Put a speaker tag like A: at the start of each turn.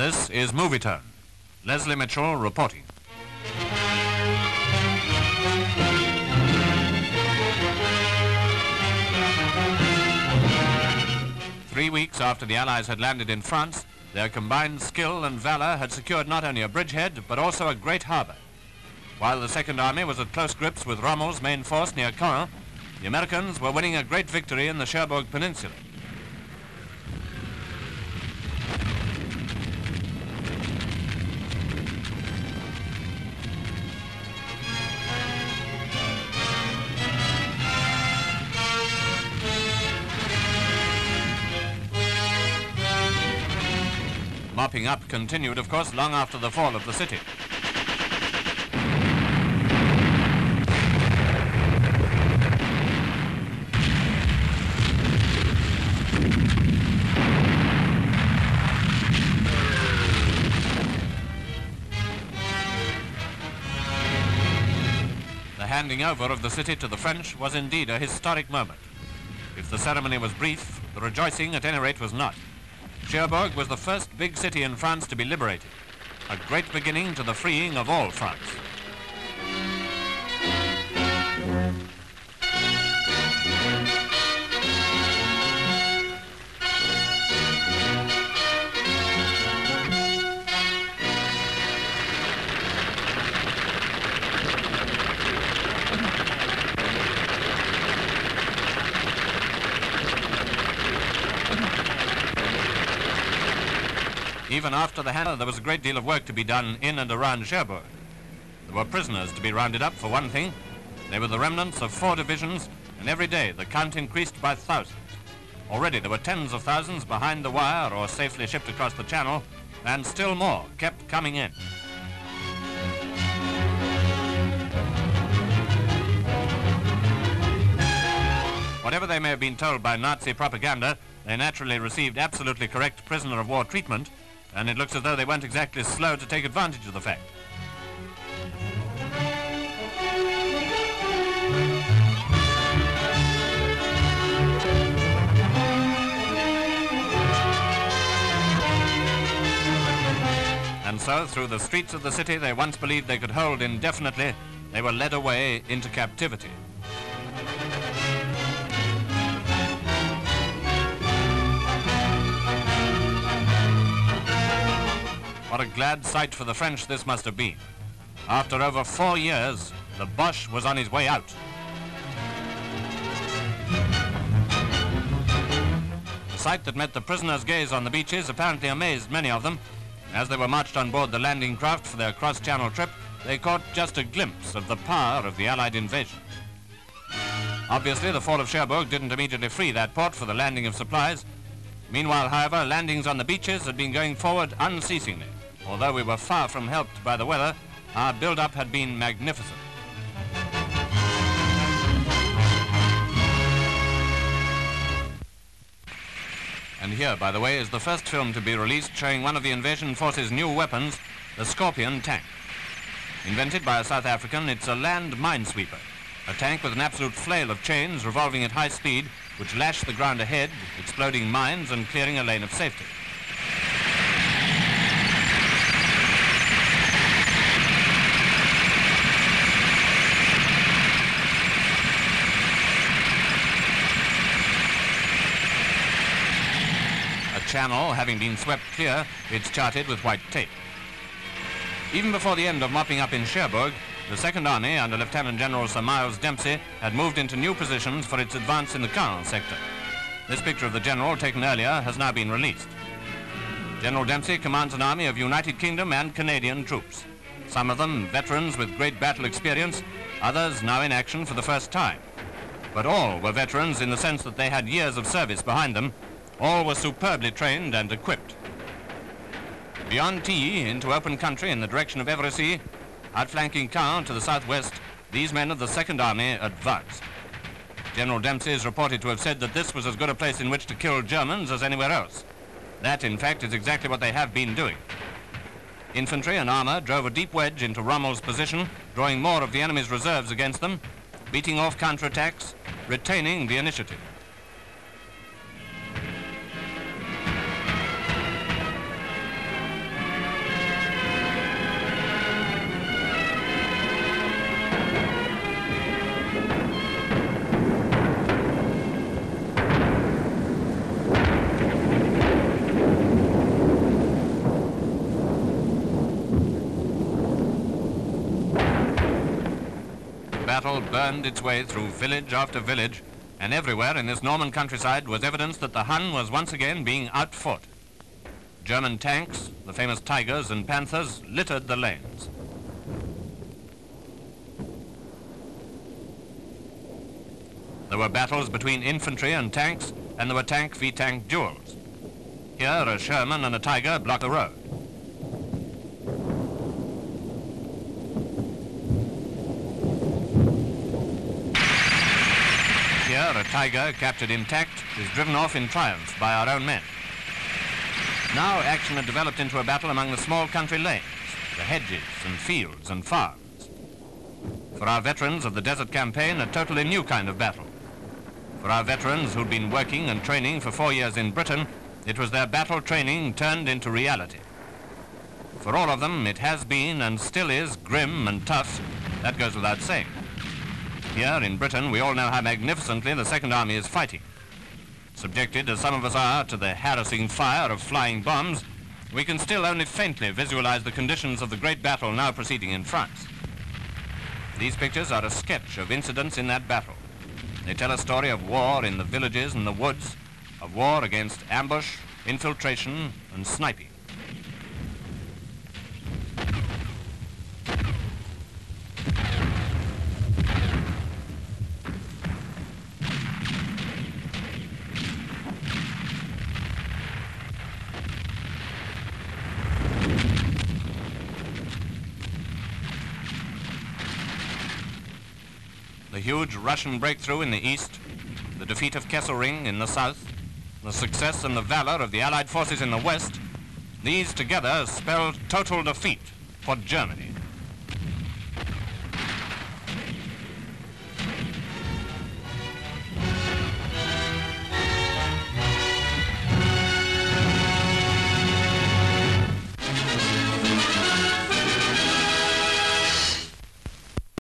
A: This is Movietone. Leslie Mitchell reporting. Three weeks after the Allies had landed in France, their combined skill and valor had secured not only a bridgehead, but also a great harbor. While the Second Army was at close grips with Rommel's main force near Caen, the Americans were winning a great victory in the Cherbourg Peninsula. Mopping up continued, of course, long after the fall of the city. The handing over of the city to the French was indeed a historic moment. If the ceremony was brief, the rejoicing at any rate was not. Cherbourg was the first big city in France to be liberated, a great beginning to the freeing of all France. Even after the hand, there was a great deal of work to be done in and around Cherbourg. There were prisoners to be rounded up, for one thing. They were the remnants of four divisions, and every day the count increased by thousands. Already there were tens of thousands behind the wire or safely shipped across the channel, and still more kept coming in. Whatever they may have been told by Nazi propaganda, they naturally received absolutely correct prisoner of war treatment, and it looks as though they weren't exactly slow to take advantage of the fact. And so, through the streets of the city they once believed they could hold indefinitely, they were led away into captivity. What a glad sight for the French this must have been. After over four years, the Boche was on his way out. The sight that met the prisoners' gaze on the beaches apparently amazed many of them. As they were marched on board the landing craft for their cross-channel trip, they caught just a glimpse of the power of the Allied invasion. Obviously, the fall of Cherbourg didn't immediately free that port for the landing of supplies. Meanwhile, however, landings on the beaches had been going forward unceasingly. Although we were far from helped by the weather, our build-up had been magnificent. And here, by the way, is the first film to be released showing one of the invasion force's new weapons, the Scorpion tank. Invented by a South African, it's a land minesweeper, a tank with an absolute flail of chains revolving at high speed, which lash the ground ahead, exploding mines and clearing a lane of safety. Channel having been swept clear, it's charted with white tape. Even before the end of mopping up in Cherbourg, the Second Army under Lieutenant General Sir Miles Dempsey had moved into new positions for its advance in the Caen sector. This picture of the general taken earlier has now been released. General Dempsey commands an army of United Kingdom and Canadian troops. Some of them veterans with great battle experience, others now in action for the first time. But all were veterans in the sense that they had years of service behind them. All were superbly trained and equipped. Beyond T, into open country in the direction of Evrecy, outflanking Caen to the southwest, these men of the Second Army advanced. General Dempsey is reported to have said that this was as good a place in which to kill Germans as anywhere else. That, in fact, is exactly what they have been doing. Infantry and armor drove a deep wedge into Rommel's position, drawing more of the enemy's reserves against them, beating off counterattacks, retaining the initiative. Battle burned its way through village after village, and everywhere in this Norman countryside was evidence that the Hun was once again being outfought. German tanks, the famous Tigers and Panthers, littered the lanes. There were battles between infantry and tanks, and there were tank v tank duels. Here, a Sherman and a Tiger blocked the road. Here, a Tiger, captured intact, is driven off in triumph by our own men. Now action had developed into a battle among the small country lanes, the hedges and fields and farms. For our veterans of the desert campaign, a totally new kind of battle. For our veterans who'd been working and training for four years in Britain, it was their battle training turned into reality. For all of them, it has been and still is grim and tough. That goes without saying. Here in Britain, we all know how magnificently the Second Army is fighting. Subjected as some of us are to the harassing fire of flying bombs, we can still only faintly visualize the conditions of the great battle now proceeding in France. These pictures are a sketch of incidents in that battle. They tell a story of war in the villages and the woods, of war against ambush, infiltration, and sniping. The huge Russian breakthrough in the east, the defeat of Kesselring in the south, the success and the valor of the Allied forces in the west, these together spelled total defeat for Germany.